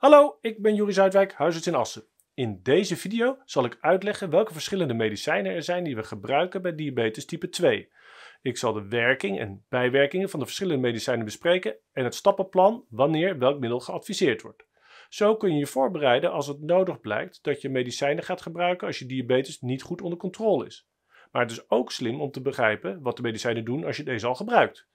Hallo, ik ben Juri Zuidwijk, huisarts in Assen. In deze video zal ik uitleggen welke verschillende medicijnen er zijn die we gebruiken bij diabetes type 2. Ik zal de werking en bijwerkingen van de verschillende medicijnen bespreken en het stappenplan wanneer welk middel geadviseerd wordt. Zo kun je je voorbereiden als het nodig blijkt dat je medicijnen gaat gebruiken als je diabetes niet goed onder controle is. Maar het is ook slim om te begrijpen wat de medicijnen doen als je deze al gebruikt.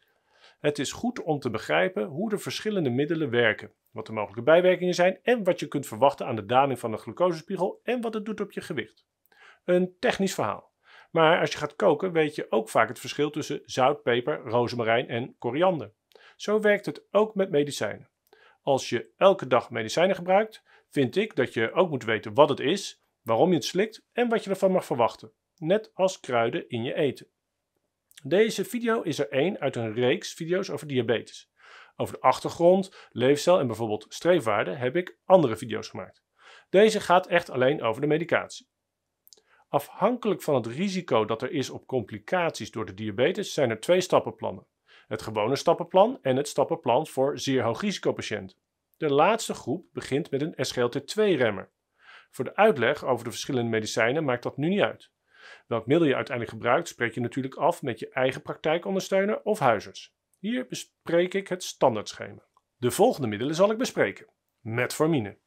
Het is goed om te begrijpen hoe de verschillende middelen werken, wat de mogelijke bijwerkingen zijn en wat je kunt verwachten aan de daling van de glucosespiegel en wat het doet op je gewicht. Een technisch verhaal. Maar als je gaat koken weet je ook vaak het verschil tussen zout, peper, rozemarijn en koriander. Zo werkt het ook met medicijnen. Als je elke dag medicijnen gebruikt, vind ik dat je ook moet weten wat het is, waarom je het slikt en wat je ervan mag verwachten. Net als kruiden in je eten. Deze video is er één uit een reeks video's over diabetes. Over de achtergrond, leefstijl en bijvoorbeeld streefwaarden heb ik andere video's gemaakt. Deze gaat echt alleen over de medicatie. Afhankelijk van het risico dat er is op complicaties door de diabetes zijn er twee stappenplannen. Het gewone stappenplan en het stappenplan voor zeer hoog risicopatiënten. De laatste groep begint met een SGLT2-remmer. Voor de uitleg over de verschillende medicijnen maakt dat nu niet uit. Welk middel je uiteindelijk gebruikt, spreek je natuurlijk af met je eigen praktijkondersteuner of huisarts. Hier bespreek ik het standaardschema. De volgende middelen zal ik bespreken. Metformine,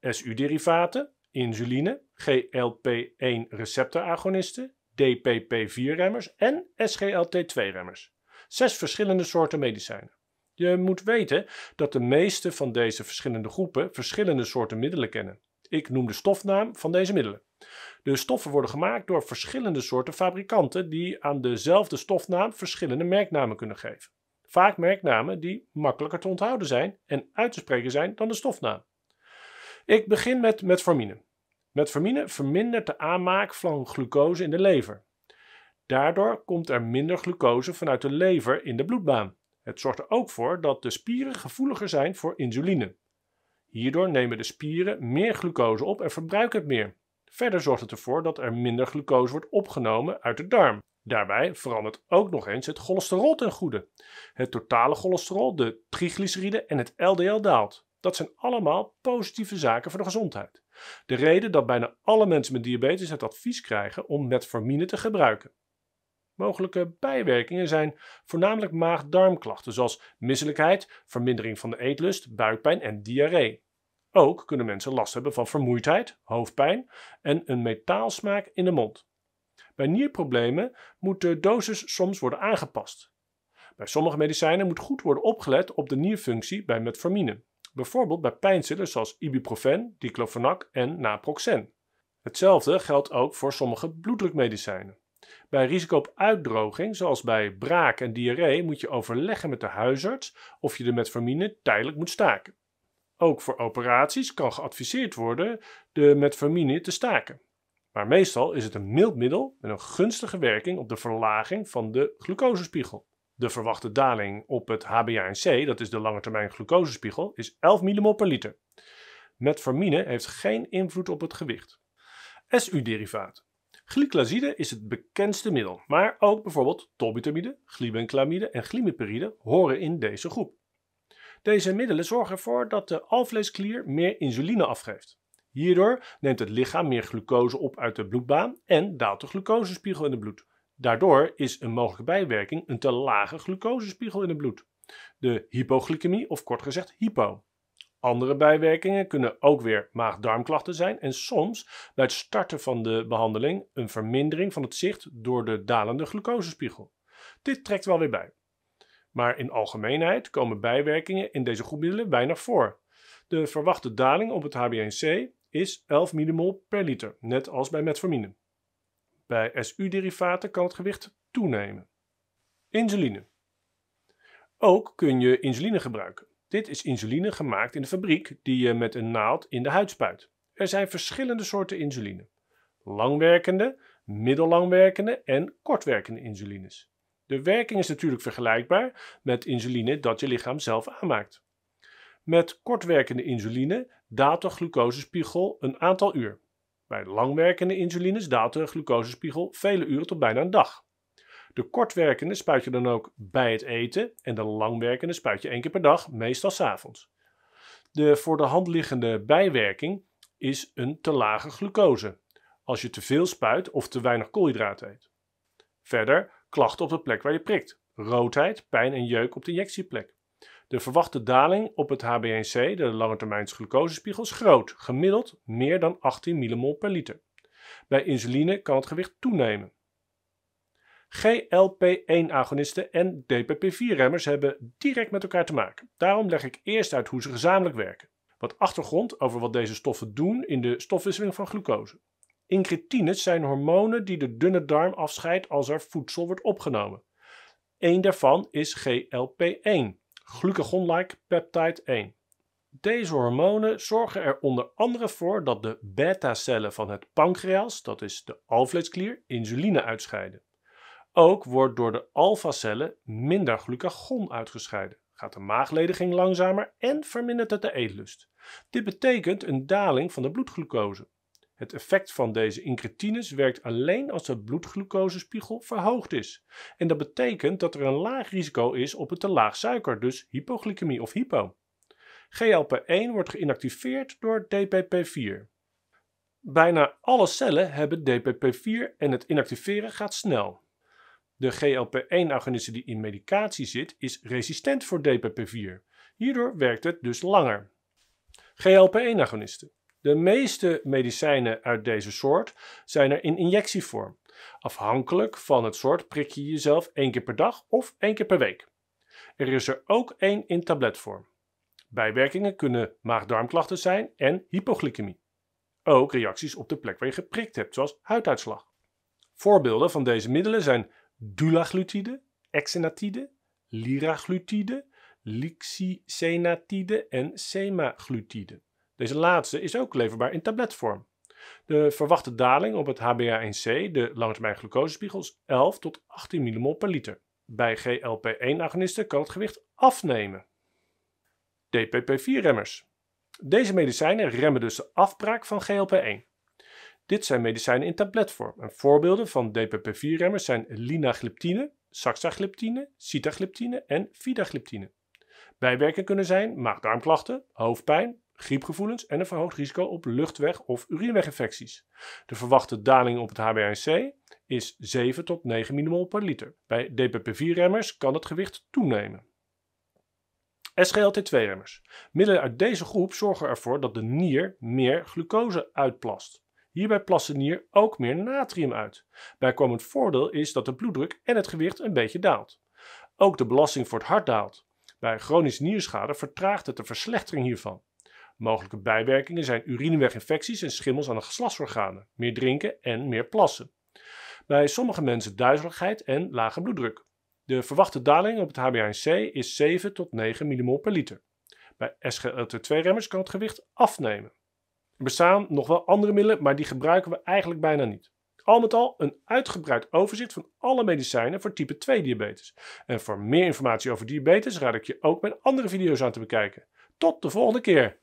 SU-derivaten, insuline, GLP-1 receptoragonisten, DPP-4-remmers en SGLT2-remmers. Zes verschillende soorten medicijnen. Je moet weten dat de meeste van deze verschillende groepen verschillende soorten middelen kennen. Ik noem de stofnaam van deze middelen. De stoffen worden gemaakt door verschillende soorten fabrikanten die aan dezelfde stofnaam verschillende merknamen kunnen geven. Vaak merknamen die makkelijker te onthouden zijn en uit te spreken zijn dan de stofnaam. Ik begin met metformine. Metformine vermindert de aanmaak van glucose in de lever. Daardoor komt er minder glucose vanuit de lever in de bloedbaan. Het zorgt er ook voor dat de spieren gevoeliger zijn voor insuline. Hierdoor nemen de spieren meer glucose op en verbruiken het meer. Verder zorgt het ervoor dat er minder glucose wordt opgenomen uit de darm. Daarbij verandert ook nog eens het cholesterol ten goede. Het totale cholesterol, de triglyceride en het LDL daalt. Dat zijn allemaal positieve zaken voor de gezondheid. De reden dat bijna alle mensen met diabetes het advies krijgen om metformine te gebruiken. Mogelijke bijwerkingen zijn voornamelijk maag-darmklachten zoals misselijkheid, vermindering van de eetlust, buikpijn en diarree. Ook kunnen mensen last hebben van vermoeidheid, hoofdpijn en een metaalsmaak in de mond. Bij nierproblemen moet de dosis soms worden aangepast. Bij sommige medicijnen moet goed worden opgelet op de nierfunctie bij metformine. Bijvoorbeeld bij pijnstillers zoals ibuprofen, diclofenac en naproxen. Hetzelfde geldt ook voor sommige bloeddrukmedicijnen. Bij risico op uitdroging, zoals bij braak en diarree, moet je overleggen met de huisarts of je de metformine tijdelijk moet staken. Ook voor operaties kan geadviseerd worden de metformine te staken. Maar meestal is het een mild middel met een gunstige werking op de verlaging van de glucosespiegel. De verwachte daling op het HbA1c, dat is de lange termijn glucosespiegel, is 11 mmol per liter. Metformine heeft geen invloed op het gewicht. SU-derivaten. Glyclazide is het bekendste middel, maar ook bijvoorbeeld tolbutamide, glibenclamide en glimepiride horen in deze groep. Deze middelen zorgen ervoor dat de alvleesklier meer insuline afgeeft. Hierdoor neemt het lichaam meer glucose op uit de bloedbaan en daalt de glucosespiegel in het bloed. Daardoor is een mogelijke bijwerking een te lage glucosespiegel in het bloed. De hypoglycemie of kort gezegd hypo. Andere bijwerkingen kunnen ook weer maag-darmklachten zijn en soms bij het starten van de behandeling een vermindering van het zicht door de dalende glucosespiegel. Dit trekt wel weer bij. Maar in algemeenheid komen bijwerkingen in deze groep middelen weinig voor. De verwachte daling op het HbA1c is 11 mmol per liter, net als bij metformine. Bij SU-derivaten kan het gewicht toenemen. Insuline. Ook kun je insuline gebruiken. Dit is insuline gemaakt in de fabriek die je met een naald in de huid spuit. Er zijn verschillende soorten insuline. Langwerkende, middellangwerkende en kortwerkende insulines. De werking is natuurlijk vergelijkbaar met insuline dat je lichaam zelf aanmaakt. Met kortwerkende insuline daalt de glucosespiegel een aantal uur. Bij langwerkende insulines daalt de glucosespiegel vele uren tot bijna een dag. De kortwerkende spuit je dan ook bij het eten en de langwerkende spuit je één keer per dag, meestal s avonds. De voor de hand liggende bijwerking is een te lage glucose, als je te veel spuit of te weinig koolhydraten eet. Verder klachten op de plek waar je prikt, roodheid, pijn en jeuk op de injectieplek. De verwachte daling op het HbA1c, de langetermijns glucosespiegel, is groot, gemiddeld meer dan 18 mmol per liter. Bij insuline kan het gewicht toenemen. GLP-1-agonisten en DPP-4-remmers hebben direct met elkaar te maken. Daarom leg ik eerst uit hoe ze gezamenlijk werken. Wat achtergrond over wat deze stoffen doen in de stofwisseling van glucose. Incretines zijn hormonen die de dunne darm afscheidt als er voedsel wordt opgenomen. Eén daarvan is GLP-1, glucagon-like peptide 1. Deze hormonen zorgen er onder andere voor dat de beta-cellen van het pancreas, dat is de alvleesklier, insuline uitscheiden. Ook wordt door de alfa-cellen minder glucagon uitgescheiden. Gaat de maaglediging langzamer en vermindert het de eetlust. Dit betekent een daling van de bloedglucose. Het effect van deze incretines werkt alleen als de bloedglucosespiegel verhoogd is. En dat betekent dat er een laag risico is op een te laag suiker, dus hypoglycemie of hypo. GLP-1 wordt geïnactiveerd door DPP-4. Bijna alle cellen hebben DPP-4 en het inactiveren gaat snel. De GLP-1-agonist die in medicatie zit, is resistent voor DPP-4. Hierdoor werkt het dus langer. GLP-1-agonisten. De meeste medicijnen uit deze soort zijn er in injectievorm. Afhankelijk van het soort prik je jezelf één keer per dag of één keer per week. Er is er ook één in tabletvorm. Bijwerkingen kunnen maag-darmklachten zijn en hypoglycemie. Ook reacties op de plek waar je geprikt hebt, zoals huiduitslag. Voorbeelden van deze middelen zijn dulaglutide, exenatide, liraglutide, lixisenatide en semaglutide. Deze laatste is ook leverbaar in tabletvorm. De verwachte daling op het HbA1c, de langetermijn glucosespiegel, is 11 tot 18 mmol per liter. Bij GLP-1-agonisten kan het gewicht afnemen. DPP-4-remmers. Deze medicijnen remmen dus de afbraak van GLP-1. Dit zijn medicijnen in tabletvorm en voorbeelden van DPP-4-remmers zijn linagliptine, saxagliptine, sitagliptine en vidagliptine. Bijwerkingen kunnen zijn maag-darmklachten, hoofdpijn, griepgevoelens en een verhoogd risico op luchtweg- of urineweginfecties. De verwachte daling op het HbA1c is 7 tot 9 mmol per liter. Bij DPP-4-remmers kan het gewicht toenemen. SGLT2-remmers. Middelen uit deze groep zorgen ervoor dat de nier meer glucose uitplast. Hierbij plast de nier ook meer natrium uit. Bijkomend voordeel is dat de bloeddruk en het gewicht een beetje daalt. Ook de belasting voor het hart daalt. Bij chronische nierschade vertraagt het de verslechtering hiervan. Mogelijke bijwerkingen zijn urineweginfecties en schimmels aan de geslachtsorganen, meer drinken en meer plassen. Bij sommige mensen duizeligheid en lage bloeddruk. De verwachte daling op het HbA1c is 7 tot 9 mmol per liter. Bij SGLT2-remmers kan het gewicht afnemen. Er bestaan nog wel andere middelen, maar die gebruiken we eigenlijk bijna niet. Al met al een uitgebreid overzicht van alle medicijnen voor type 2 diabetes. En voor meer informatie over diabetes raad ik je ook mijn andere video's aan te bekijken. Tot de volgende keer!